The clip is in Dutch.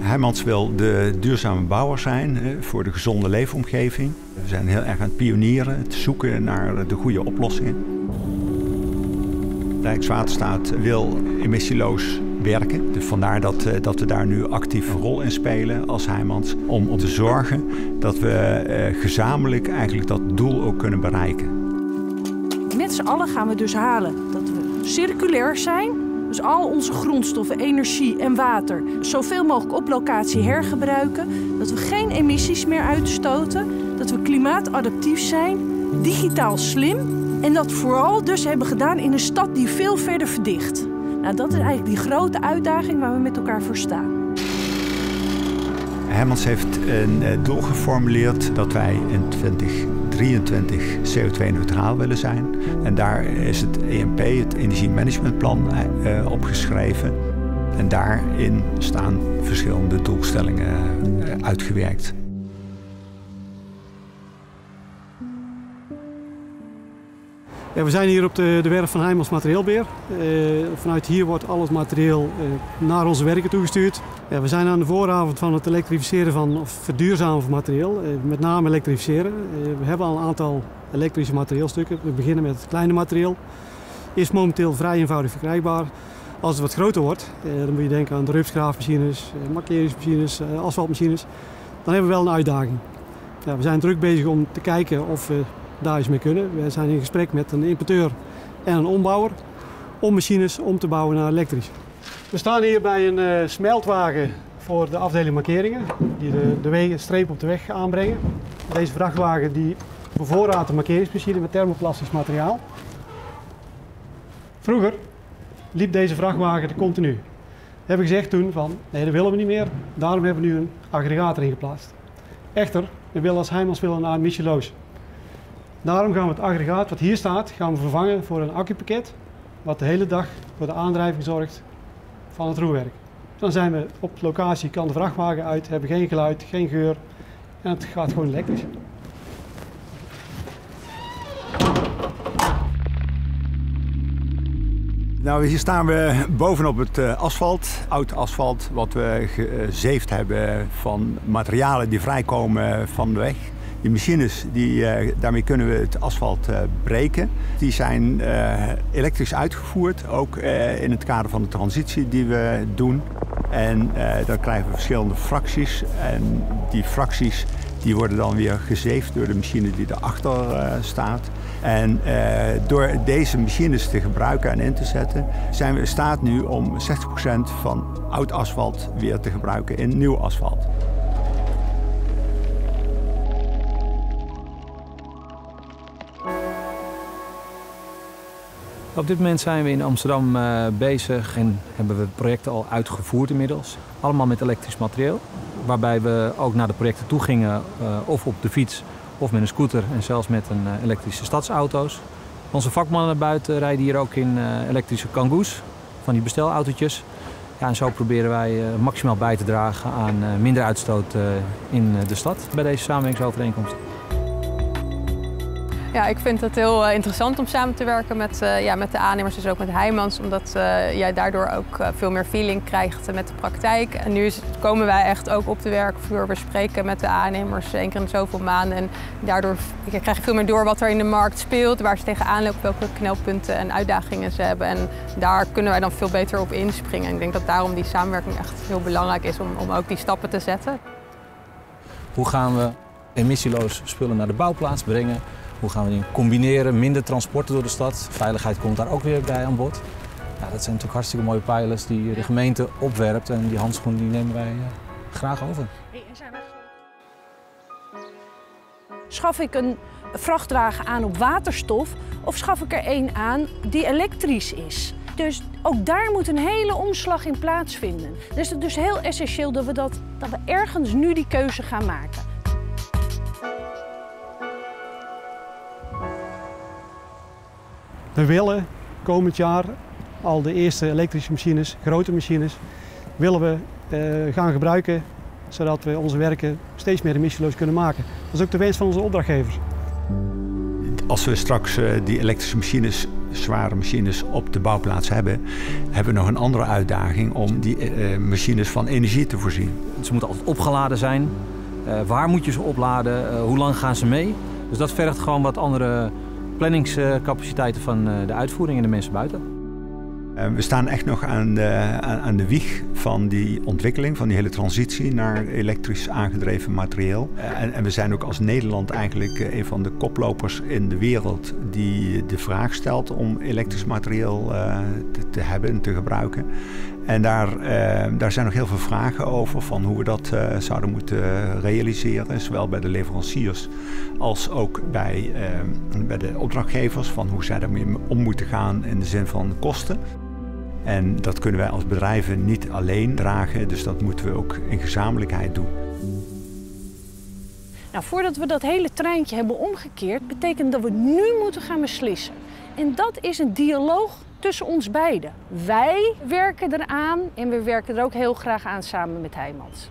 Heijmans wil de duurzame bouwer zijn voor de gezonde leefomgeving. We zijn heel erg aan het pionieren, te zoeken naar de goede oplossingen. Rijkswaterstaat wil emissieloos werken. Dus vandaar dat, eh, dat we daar nu actief rol in spelen als Heijmans. Om te zorgen dat we eh, gezamenlijk eigenlijk dat doel ook kunnen bereiken. Met z'n allen gaan we dus halen dat we circulair zijn. Dus al onze grondstoffen, energie en water zoveel mogelijk op locatie hergebruiken. Dat we geen emissies meer uitstoten. Dat we klimaatadaptief zijn, digitaal slim. En dat vooral dus hebben gedaan in een stad die veel verder verdicht. Nou, dat is eigenlijk die grote uitdaging waar we met elkaar voor staan. Hermans heeft een eh, doel geformuleerd dat wij in 2023 CO2-neutraal willen zijn. En daar is het EMP, het Energiemanagementplan, uh, opgeschreven. En daarin staan verschillende doelstellingen uh, uitgewerkt. We zijn hier op de, de werf van Heimels Materieelbeheer. Uh, vanuit hier wordt al het materieel uh, naar onze werken toegestuurd. Ja, we zijn aan de vooravond van het elektrificeren van, of verduurzamen van materieel, uh, met name elektrificeren. we hebben al een aantal elektrische materieelstukken. We beginnen met het kleine materieel. Is momenteel vrij eenvoudig verkrijgbaar. Als het wat groter wordt, dan moet je denken aan de rupsgraafmachines, markeringsmachines, asfaltmachines. Dan hebben we wel een uitdaging. Ja, we zijn druk bezig om te kijken of we daar eens mee kunnen. We zijn in gesprek met een importeur en een ombouwer om machines om te bouwen naar elektrisch. We staan hier bij een uh, smeltwagen voor de afdeling markeringen, die de, de streep op de weg aanbrengen. Deze vrachtwagen die bevoorraadt een markeringsmachine met thermoplastisch materiaal. Vroeger liep deze vrachtwagen de continu. We hebben gezegd toen van nee dat willen we niet meer, daarom hebben we nu een aggregator ingeplaatst. Echter, we willen als Heijmans willen naar emissioloos. Daarom gaan we het aggregaat wat hier staat, gaan we vervangen voor een accupakket. Wat de hele dag voor de aandrijving zorgt van het roerwerk. Dan zijn we op locatie, kan de vrachtwagen uit, hebben geen geluid, geen geur. En het gaat gewoon elektrisch. Nou, hier staan we bovenop het uh, asfalt, oud asfalt, wat we gezeefd hebben van materialen die vrijkomen van de weg. Die machines, die, uh, daarmee kunnen we het asfalt uh, breken. Die zijn uh, elektrisch uitgevoerd, ook in het kader van de transitie die we doen. En dan krijgen we verschillende fracties. En die fracties die worden dan weer gezeefd door de machine die erachter staat. En door deze machines te gebruiken en in te zetten, zijn we in staat nu om 60% van oud asfalt weer te gebruiken in nieuw asfalt. Op dit moment zijn we in Amsterdam uh, bezig en hebben we projecten al uitgevoerd inmiddels. Allemaal met elektrisch materieel. Waarbij we ook naar de projecten toe gingen, uh, of op de fiets of met een scooter en zelfs met een uh, elektrische stadsauto's. Onze vakmannen buiten rijden hier ook in elektrische kangoes, van die bestelautootjes. Ja, en zo proberen wij maximaal bij te dragen aan minder uitstoot in de stad bij deze samenwerkingsovereenkomst. Ja, ik vind het heel uh, interessant om samen te werken met, uh, ja, met de aannemers, dus ook met Heijmans. Omdat uh, jij daardoor ook veel meer feeling krijgt met de praktijk. En nu komen wij echt ook op de werkvloer. We spreken met de aannemers één keer in zoveel maanden. En daardoor krijg je veel meer door wat er in de markt speelt. Waar ze tegenaan lopen, welke knelpunten en uitdagingen ze hebben. En daar kunnen wij dan veel beter op inspringen. En ik denk dat daarom die samenwerking echt heel belangrijk is om, om ook die stappen te zetten. Hoe gaan we emissieloos spullen naar de bouwplaats brengen? Hoe gaan we die combineren? Minder transporten door de stad. Veiligheid komt daar ook weer bij aan bod. Ja, dat zijn natuurlijk hartstikke mooie pijlers die de gemeente opwerpt. En die handschoen die nemen wij uh, graag over. Schaf ik een vrachtwagen aan op waterstof of schaf ik er een aan die elektrisch is? Dus ook daar moet een hele omslag in plaatsvinden. Dus het is dus heel essentieel dat we, dat, dat we ergens nu die keuze gaan maken. We willen komend jaar al de eerste elektrische machines, grote machines, willen we uh, gaan gebruiken zodat we onze werken steeds meer emissieloos kunnen maken. Dat is ook de wens van onze opdrachtgevers. Als we straks uh, die elektrische machines zware machines op de bouwplaats hebben, hebben we nog een andere uitdaging om die uh, machines van energie te voorzien. Ze moeten altijd opgeladen zijn. Uh, waar moet je ze opladen? Uh, hoe lang gaan ze mee? Dus dat vergt gewoon wat andere planningscapaciteiten van de uitvoering en de mensen buiten. We staan echt nog aan de, aan de wieg van die ontwikkeling, van die hele transitie naar elektrisch aangedreven materieel. En, en we zijn ook als Nederland eigenlijk een van de koplopers in de wereld die de vraag stelt om elektrisch materieel te, te hebben en te gebruiken. En daar, eh, daar zijn nog heel veel vragen over van hoe we dat eh, zouden moeten realiseren. Zowel bij de leveranciers als ook bij, eh, bij de opdrachtgevers. Van hoe zij daarmee om moeten gaan in de zin van kosten. En dat kunnen wij als bedrijven niet alleen dragen. Dus dat moeten we ook in gezamenlijkheid doen. Nou, voordat we dat hele treintje hebben omgekeerd, betekent dat we nu moeten gaan beslissen. En dat is een dialoog tussen ons beiden. Wij werken eraan en we werken er ook heel graag aan samen met Heijmans.